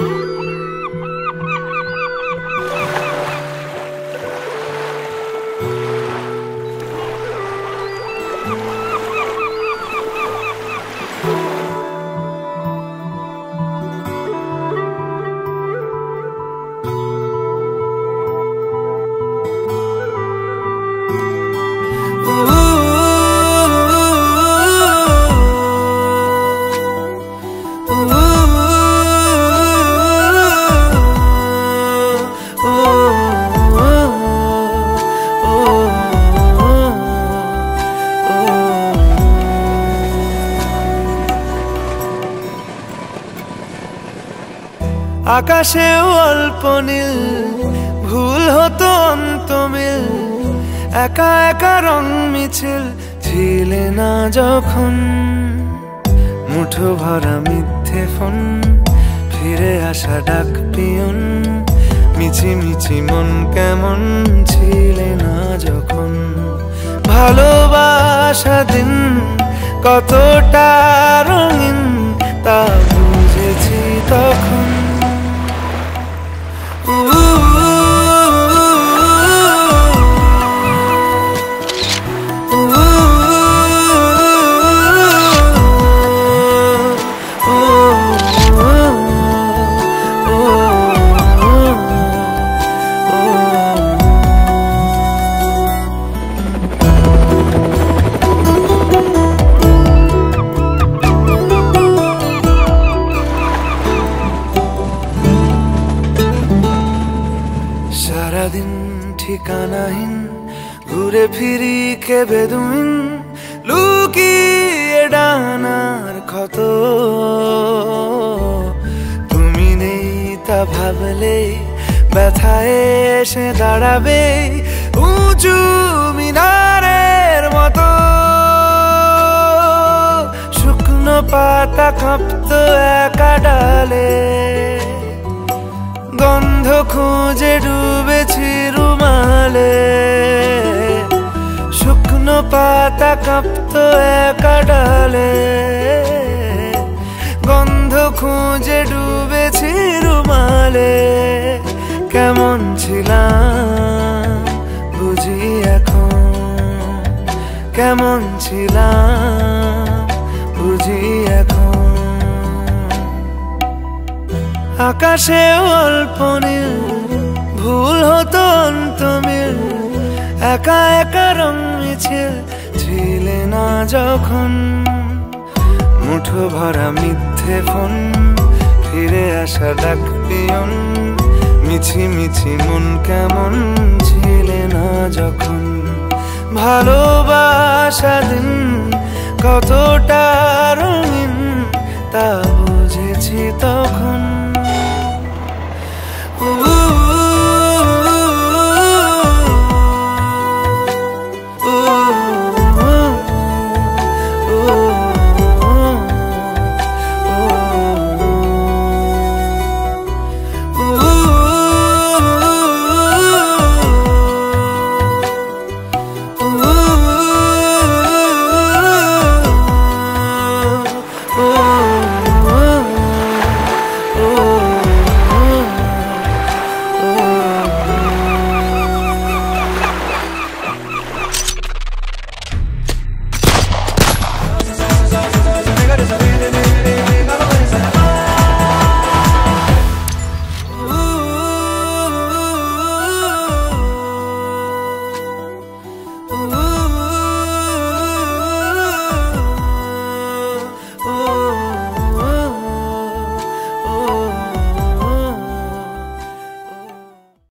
Ooh. আকাশেও অল্প নীল, ভুল হতো অন্ত মিল একা একা রং মিছিল, ছিলে না যখন। মুঠো ভরা মিথ্যে ফোন, ফিরে আসা ডাক পিয়ন। মিছি মিছি মন কেমন, ছিলে না যখন। ভালোবাসা দিন, কতটা রঙিন। সারাদিন ঠিকানাহীন, ঘুরে ফিরি কে বেদুইন লুকিয়ে ডানার ক্ষত। তুমি নেই তা ভাবলে, ব্যথায় এসে দাঁড়াবে উঁচু মিনারের মতো। শুকনো পাতা কাঁপত একা ডালে, গন্ধ খুঁজে ডুবেছি রুমালে। শুকনো পাতা কাঁপত একা ডালে। গন্ধ খুঁজে ডুবেছি রুমালে। কেমন ছিলাম বুঝি এখন। কেমন ছিলাম বুঝি এখন। আকাশে অল্প নীল, ভুল হতো অন্ত মিল একা একা রং মিছিল, ছিলে না যখন। মুঠো ভরা মিথ্যে ফোন, ফিরে আসা ডাক পিয়ন। মিছি মিছি মন কেমন ছিলে না যখন। ভালোবাসা দিন, কতটা রঙিন, তা বুঝেছি তো